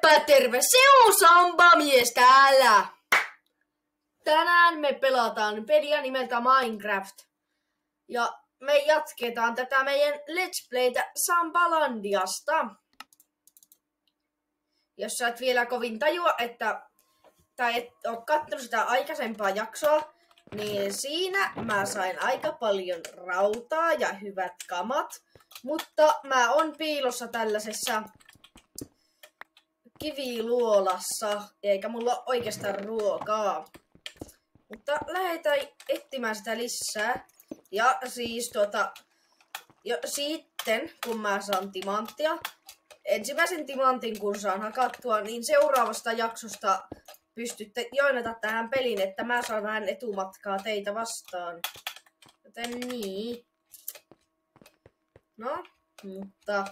Tervepä terve, se on Samba mies täällä! Tänään me pelataan peliä nimeltä Minecraft. Ja me jatketaan tätä meidän Let's Playtä Sambalandiasta. Jos sä et vielä kovin tajua, että tai et ole kattonut sitä aikaisempaa jaksoa, niin siinä mä sain aika paljon rautaa ja hyvät kamat. Mutta mä on piilossa tällaisessa kiviluolassa, eikä mulla oikeastaan ruokaa. Mutta lähdetään etsimään sitä lisää. Ja siis tuota, jo, sitten kun mä saan timanttia, ensimmäisen timantin kun saan hakattua, niin seuraavasta jaksosta pystytte joinata tähän peliin, että mä saan vähän etumatkaa teitä vastaan. Joten niin. No, mutta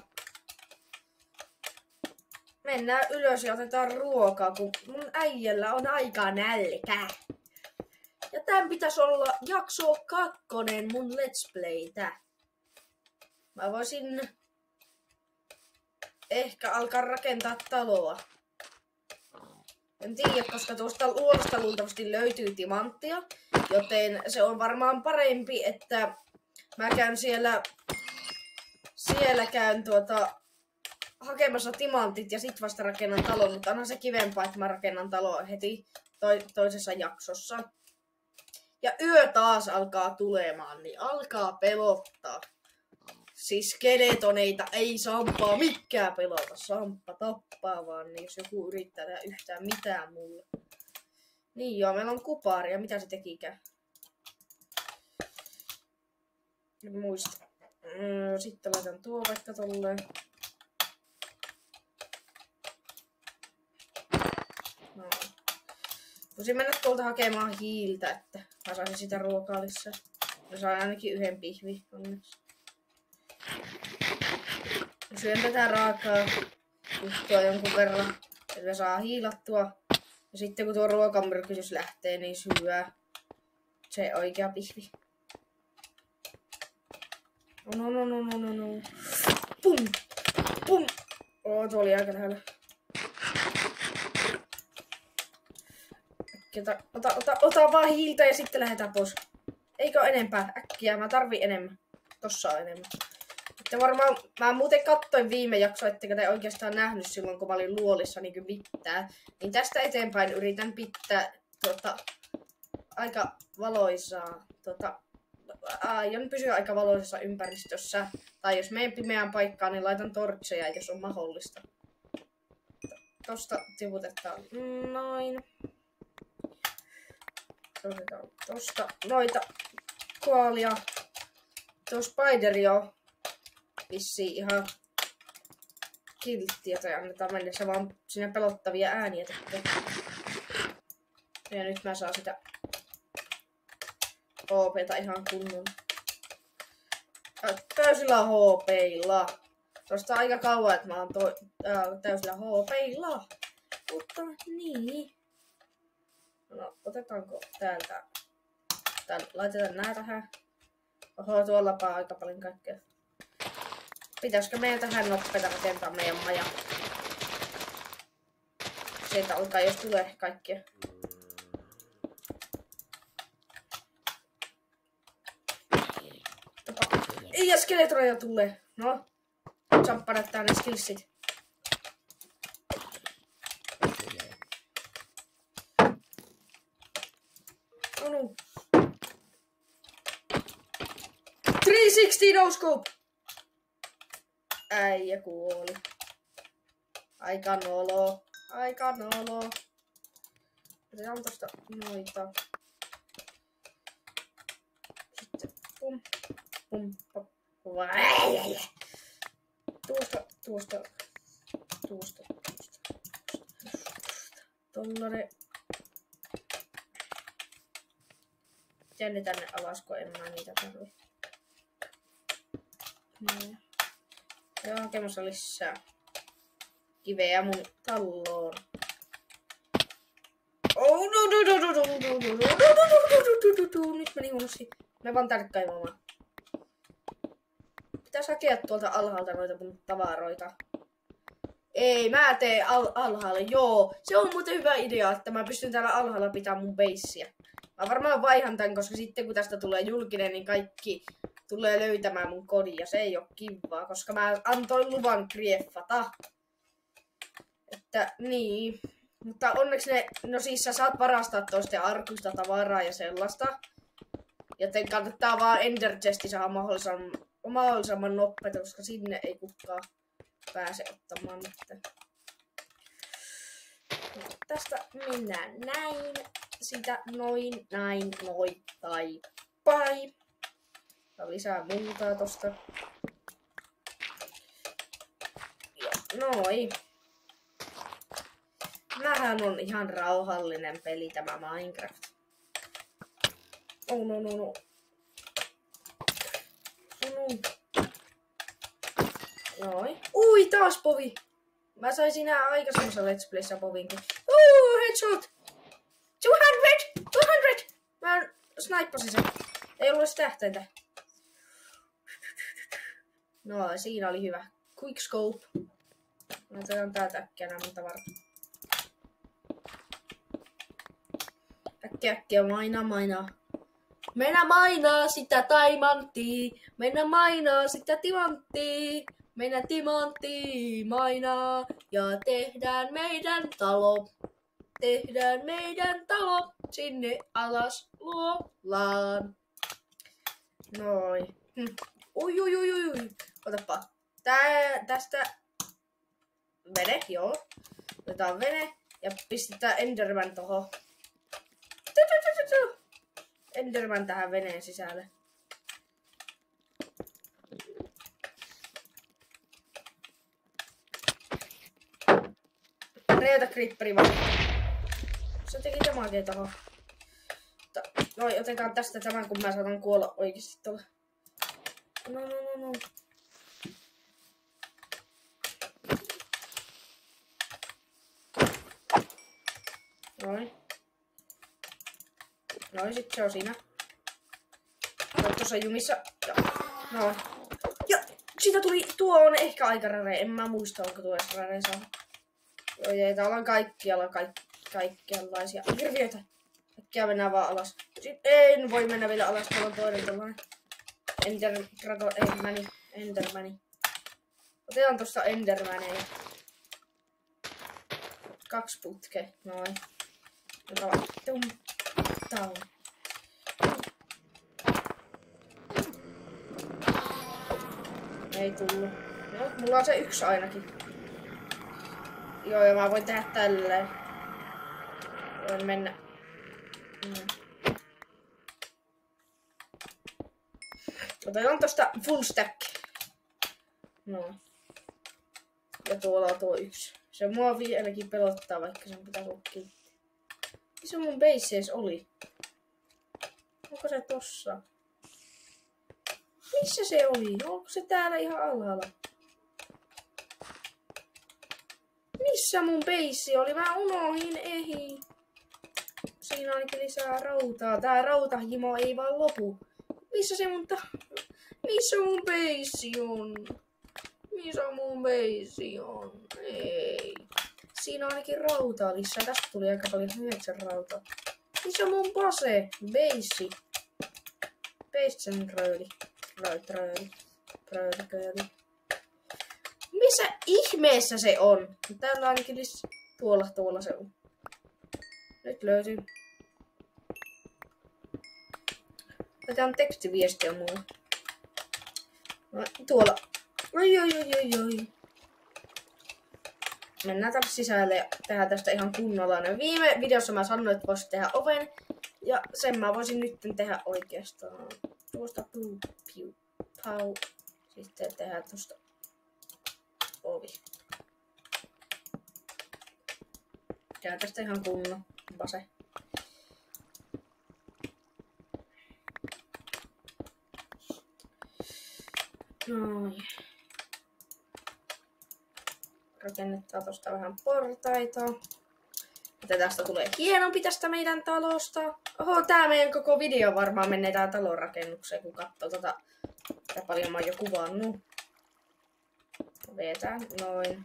mennään ylös ja otetaan ruokaa, kun mun äijällä on aika nälkä. Ja tämän pitäisi olla jakso kakkonen mun Let's Playtä. Mä voisin ehkä alkaa rakentaa taloa. En tiedä, koska tuosta luodosta luultavasti löytyy timanttia, joten se on varmaan parempi, että mä käyn siellä, siellä käyn tuota, hakemassa timantit ja sit vasta rakennan talon, mutta onhan se kivempaa, että mä rakennan taloa heti to- toisessa jaksossa. Ja yö taas alkaa tulemaan, niin alkaa pelottaa. Siis skeletoneita ei Sampaa mikään pelota. Samppa tappaa vaan, niin jos joku yrittää tehdä yhtään mitään mulle. Niin joo, meillä on kupari ja mitä se tekikään? En muista. Mm, Sitten laitan tuo vaikka tolleen. No. Voisin mennä tuolta hakemaan hiiltä, että mä saisin sitä ruokaa lisää. Mä saan ainakin yhden pihvi onneksi. Mä syön tätä raakaa juttua jonkun verran, että saa hiilattua. Ja sitten kun tuo ruokamyrkytys lähtee, niin syö se oikea pihvi. No, no, no, no, no, no. Pum! Pum! Oo, tuo oli aika lähellä. Ota, ota, ota, ota vaan hiiltä ja sitten lähdetään pois. Eikö enempää? Äkkiä, mä tarvin enemmän. Tossa on enemmän. Sitten varmaan, mä muuten katsoin viime jakso, ettekä te oikeastaan nähnyt silloin, kun mä olin luolissa niin mitään. Niin tästä eteenpäin yritän pitää tuota, aika valoisaa. Tuota, aion pysyä aika valoisessa ympäristössä. Tai jos menen pimeään paikkaan, niin laitan tortseja, jos on mahdollista. Tosta tiputetaan noin. Otetaan tosta noita koalia. Tuo spideri on vissiin ihan kilttiä tai annetaan mennä se vaan sinne pelottavia ääniä tekee. Ja nyt mä saan sitä HPta ihan kunnon. Täysillä HPilla. Tuosta aika kauan, että mä oon to, ää, täysillä HPilla. Mutta niin. No, otetaanko täältä? Tän, laitetaan nää tähän. Oho, tuolla aika paljon kaikkea. Pitäisikö meidän tähän nopeita rakentaa meidän maja? Sieltä alkaa, jos tulee kaikkia. Ei, ja skeletroja tulee. No, Samppa näyttää ne skillsit. Oh no. 360 no scope! Äijä kuoli. Aika nolo. Aika nolo. Otetaan tosta noita. Sitten pum. Pum. Pum. Tuosta, tuosta, tuosta, tuosta. Tollanen. Jänni tänne alas, kun en mä niitä tarvi. Niin. Ja hakemassa lisää kiveä mun talloon. Oh, no, no, no, no, no, no, no, no, no, no, no, no, no, Nyt meni huonosti. Me vaan tarkkailemaan. Pitäis hakea tuolta alhaalta noita mun tavaroita. Ei, mä teen al- alhaalla, joo. Se on muuten hyvä idea, että mä pystyn täällä alhaalla pitämään mun beissiä. Mä varmaan vaihan tän, koska sitten kun tästä tulee julkinen, niin kaikki tulee löytämään mun kodin ja se ei ole kivaa, koska mä antoin luvan krieffata. Että niin. Mutta onneksi ne, no siis sä saat varastaa toisten arkuista tavaraa ja sellaista. Joten kannattaa vaan Ender Chesti saada mahdollisimman, mahdollisimman nopeasti, koska sinne ei kukaan pääse ottamaan nyt. Tästä mennään näin, sitä noin, näin, noin tai pai. Ja lisää muuta tosta. Ja noin. Nämähän on ihan rauhallinen peli tämä Minecraft. Oh no no no. Oh no. Noin. Ui, taas povi. Mä sain siinä aikaisemmassa Let's Playssä povinkin. Uu, headshot! 200! 200! Mä snaippasin sen. Ei ollut edes tähteintä. No, siinä oli hyvä. Quick scope. Mä otetaan täältä äkkiä nämä mun tavarat. Äkkiä äkkiä mainaa mainaa. Mennä mainaa sitä taimanttia. Mennä mainaa sitä timanttia. Mennä timanttia mainaa. Ja tehdään meidän talo. Tehdään meidän talo. Sinne alas luolaan. Noin. Hm. Ui, ui, ui, ui. Otapa. Tää, tästä vene, joo. Otetaan vene ja pistetään Enderman tohon. Enderman tähän veneen sisälle. Reeta Creeperi vaan. Se teki damagea tohon. Noi, otetaan tästä tämän, kun mä saatan kuolla oikeesti tuolla. No, no, no, no. Noin. Noin, sit se on siinä. Oot tuossa jumissa. Ja. Noin. Ja siitä tuli, tuo on ehkä aika rare. En mä muista, onko tuo edes rare saa. Joo, jee, täällä on kaikkialla kaikki, kaikkianlaisia hirviöitä. Äkkiä mennään vaan alas. Sitten en voi mennä vielä alas, täällä on toinen tällainen. Ender Dragon, Endermani, Endermani. Otetaan tosta Endermaneja. Kaksi putke, noin. Otetaan tum, tau. Ei tullut. No, mulla on se yksi ainakin. Joo, ja mä voin tehdä tälleen. Voin mennä. Mm. Otetaan tosta full stack. No. Ja tuolla on tuo yksi. Se mua vieläkin pelottaa, vaikka sen pitää olla. Missä mun base edes oli? Onko se tossa? Missä se oli? Onko se täällä ihan alhaalla? Missä mun base oli? Mä unohin ehi. Siinä on ainakin lisää rautaa. Tää rautahimo ei vaan lopu. Missä se mun ta... Missä mun beissi on? Missä mun beissi on? Ei. Siinä on ainakin rautaa lisää. Tästä tuli aika paljon yhdeksän rautaa. Missä mun base? Beissi. Beissen. Rööli, rööli. Rööli, rööli. Missä ihmeessä se on? Täällä ainakin lisää. Tuolla, tuolla se on. Nyt löytyy. Otetaan tekstiviestiä mulle. No, tuolla. Oi, oi, oi, oi, oi. Mennään tänne sisälle ja tehdään tästä ihan kunnolla. No, viime videossa mä sanoin, että voisin tehdä oven. Ja sen mä voisin nyt tehdä oikeastaan. Tuosta piu, piu, pau. Sitten tehdään tuosta ovi. Tehdään tästä ihan kunnon. Vase. Noin. Rakennetaan tosta vähän portaita. Että tästä tulee hienompi tästä meidän talosta. Oho, tää meidän koko video varmaan menee tää talon rakennukseen, kun katsoo tota, mitä paljon mä oon jo kuvannut. Vetään noin.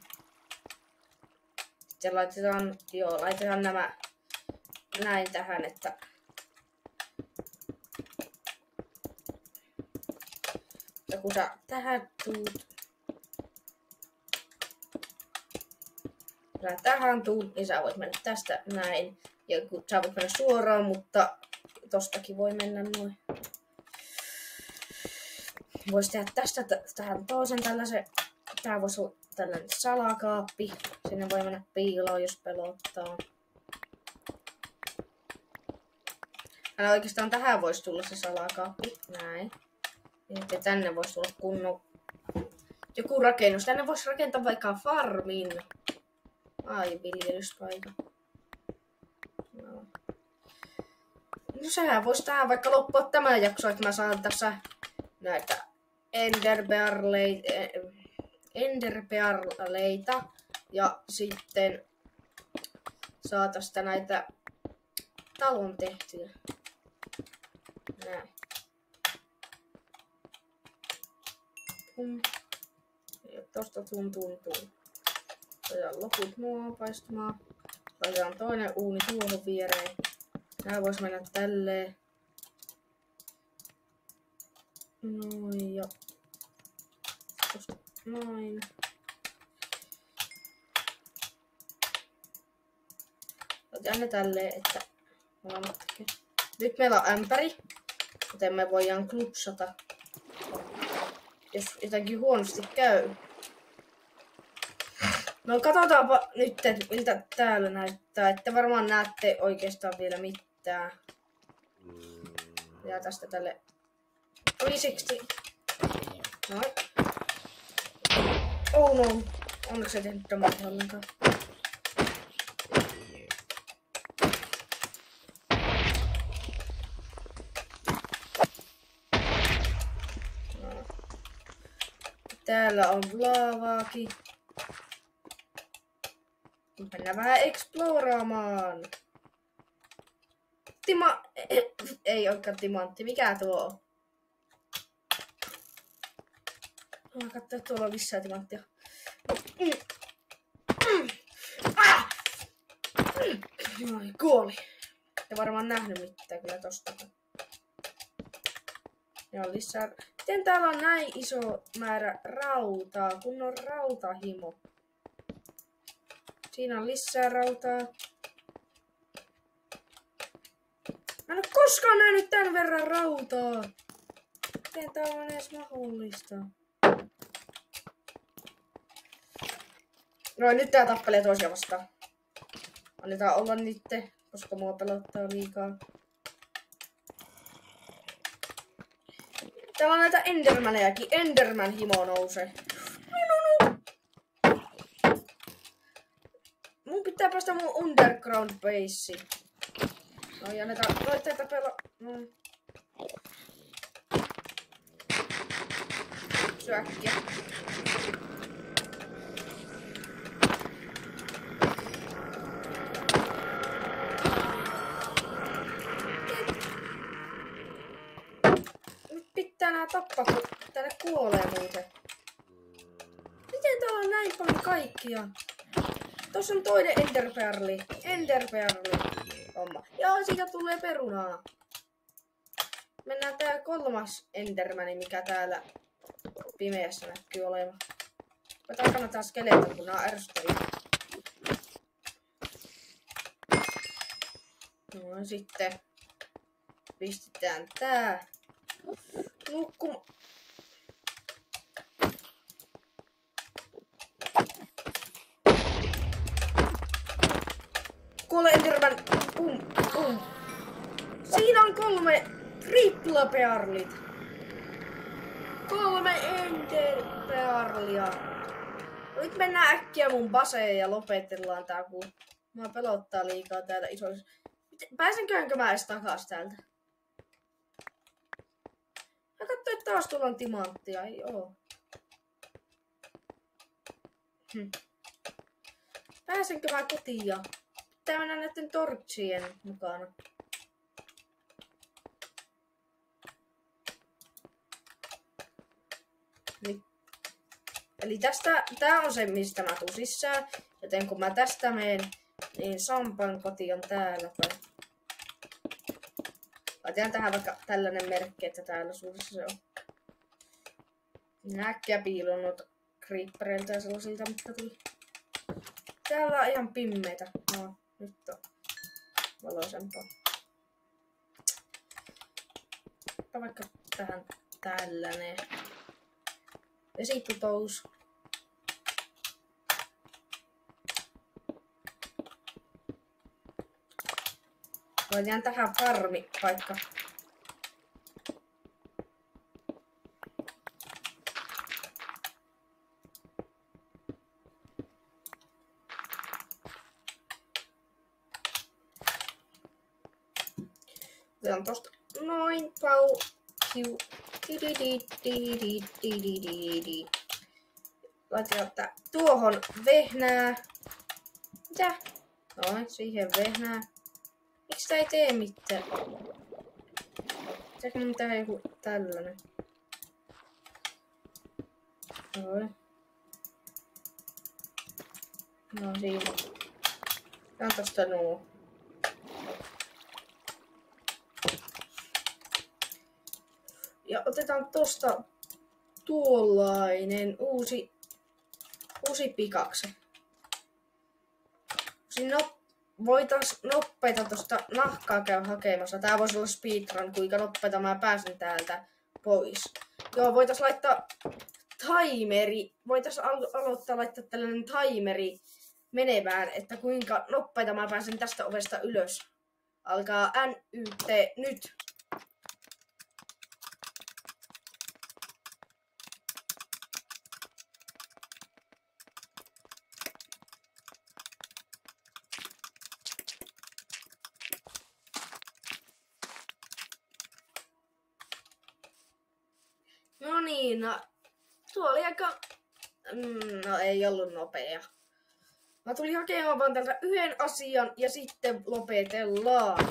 Sitten laitetaan, joo, laitetaan nämä näin tähän, että ja kun sä tähän tuut, sä tähän tuut, niin sä voit mennä tästä näin. Ja kun sä voit mennä suoraan, mutta tostakin voi mennä noin. Voisi tehdä tästä tähän toisen tällaisen. Tää voisi olla tällainen salakaappi. Sinne voi mennä piiloon, jos pelottaa. Ja oikeastaan tähän voisi tulla se salakaappi. Näin. Ja tänne voisi tulla kunnon joku rakennus. Tänne voisi rakentaa vaikka farmin. Ai, viljelyspaikka. No. sehän voisi tähän vaikka loppua tämä jakso, että mä saan tässä näitä enderpearleita, enderpearleita ja sitten saa tästä näitä talon tehtyä. Näin. Pum. Ja tosta tuntuu tuun. Laitetaan loput nuo paistumaan. Laitetaan toinen uuni tuohon viereen. Nää vois mennä tälleen. Noin ja tosta noin. Otetaan ne tälleen, että nyt meillä on ämpäri, joten me voidaan klupsata, jos jotenkin huonosti käy. No katsotaanpa nyt, miltä täällä näyttää. Että varmaan näette oikeastaan vielä mitään. Ja tästä tälle 360. Noin. Oh no. Onneksi ei tehnyt damagia ollenkaan. Täällä on laavaakin. Mennään vähän exploraamaan. Tima... Ei olekaan timantti. Mikä tuo on? Mä katsoin, että tuolla on lisää timanttia. Ai, kuoli. Ei varmaan nähnyt mitään kyllä tosta. Ja lisää... Miten täällä on näin iso määrä rautaa, kun on rautahimo? Siinä on lisää rautaa. Mä en ole koskaan nähnyt tän verran rautaa. Miten tää on edes mahdollista? No nyt tää tappelee toisia vastaan. Annetaan olla nitte, koska mua pelottaa liikaa. Täällä on näitä Endermanejakin. Enderman himo nousee. Mun pitää päästä mun underground base. No ja näitä laitteita pelo... No. Syökkiä. Pitää tappaa, kun tänne kuolee muuten. Miten täällä on näin paljon kaikkia? Tossa on toinen enderperli. Enderperli. Homma. Joo, siitä tulee perunaa. Mennään tää kolmas endermani, mikä täällä pimeässä näkyy olevan. Mä kannattaa skeleton, kun nää ärsyttäviä. No sitten pistetään tää nukkuma. Kuole Enderman. Pum, pum. Siinä on kolme triplapearlit. Kolme enderpearlia. Nyt mennään äkkiä mun baseen ja lopetellaan tää, kun mä pelottaa liikaa täällä isoissa. Pääsenköhänkö mä edes takas täältä? Että taas tuolla on timanttia. Ei oo. Hm. Pääsenkö mä kotiin? Pitää mennä näiden torchien mukana. Niin. Eli tästä, tää on se, mistä mä tuun sisään. Joten kun mä tästä menen, niin Sampan koti on täällä päin. Laitetaan tähän vaikka tällainen merkki, että täällä suurissa se on. Näkkiä piilonnut creepereiltä ja sellaisilta, mitkä tuli. Täällä on ihan pimmeitä. No, nyt on valoisempaa. Vaikka tähän tällainen. Vesiputous. Voidaan tähän farmi paikka. Otetaan tosta noin pau. Kiu. Laitetaan tää tuohon vehnää. Mitä? Noin, siihen vehnää. Miksi tää ei tee mitään? Pitääkö mun tehdä joku tällainen? Noin. No siinä. Tää on tosta nuo. Ja otetaan tosta tuollainen uusi, uusi pikakse. Siinä no, voitais nopeita tosta nahkaa käydä hakemassa. Tää voisi olla speedrun, kuinka nopeita mä pääsen täältä pois. Joo, voitais laittaa timeri. Voitais alo- aloittaa laittaa tällainen timeri menevään, että kuinka nopeita mä pääsen tästä ovesta ylös. Alkaa NYT nyt. No niin, no, tuo oli aika... Mm, no ollut nopea. Mä tulin hakemaan vaan tältä yhden asian ja sitten lopetellaan.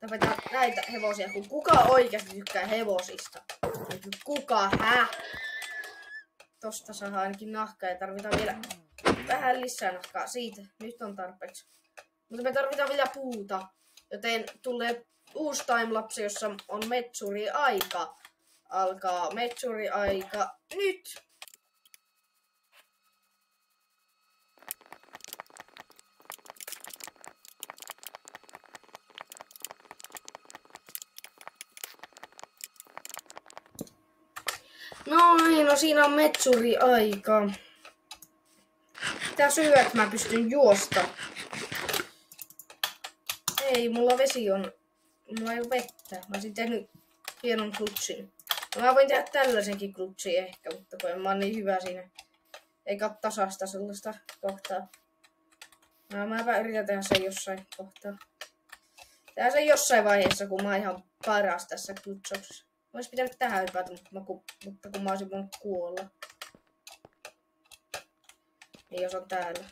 Tapetaan näitä hevosia, kun kuka oikeasti tykkää hevosista? Kuka, hä? Tosta saa ainakin nahkaa ja tarvitaan vielä vähän lisää nahkaa. Siitä, nyt on tarpeeksi. Mutta me tarvitaan vielä puuta, joten tulee uusi timelapse, jossa on metsuri aika alkaa metsuri-aika nyt! No niin, no siinä on metsuri-aika. Mitä syö, että mä pystyn juosta? Ei, mulla vesi on... Mulla ei ole vettä. Mä olisin tehnyt hienon klutsin. Mä voin tehdä tällaisenkin klutsi ehkä, mutta kun en mä niin hyvä siinä. Eikä tasasta sellaista kohtaa. No, mäpä yritän tehdä sen jossain kohtaa. Tehdään sen jossain vaiheessa, kun mä oon ihan paras tässä klutsauksessa. Ois pitänyt tähän hypätä, mutta, mä, mutta kun mä olisin voinut kuolla. Niin jos on täällä.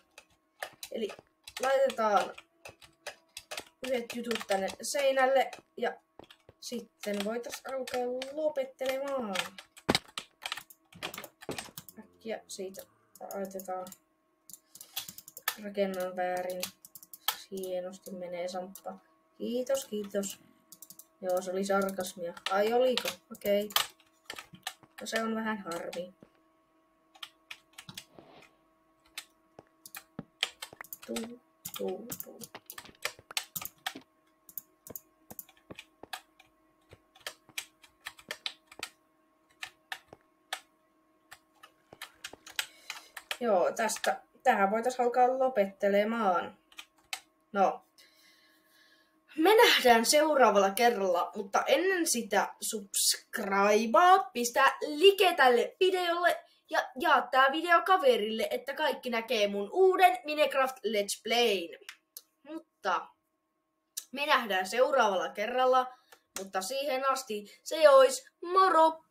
Eli laitetaan yhdet jutut tänne seinälle ja sitten voitais alkaa lopettelemaan. Äkkiä siitä laitetaan. Rakennan väärin. Hienosti menee samppa. Kiitos, kiitos. Joo, se oli sarkasmia. Ai oliko? Okei. Okay. No se on vähän harmi. Tuu, tuu, tuu. Joo, tästä, tähän voitaisiin alkaa lopettelemaan. No, me nähdään seuraavalla kerralla, mutta ennen sitä subscribea, pistä like tälle videolle ja jaa tää video kaverille, että kaikki näkee mun uuden Minecraft Let's Playn. Mutta me nähdään seuraavalla kerralla, mutta siihen asti se olisi moro!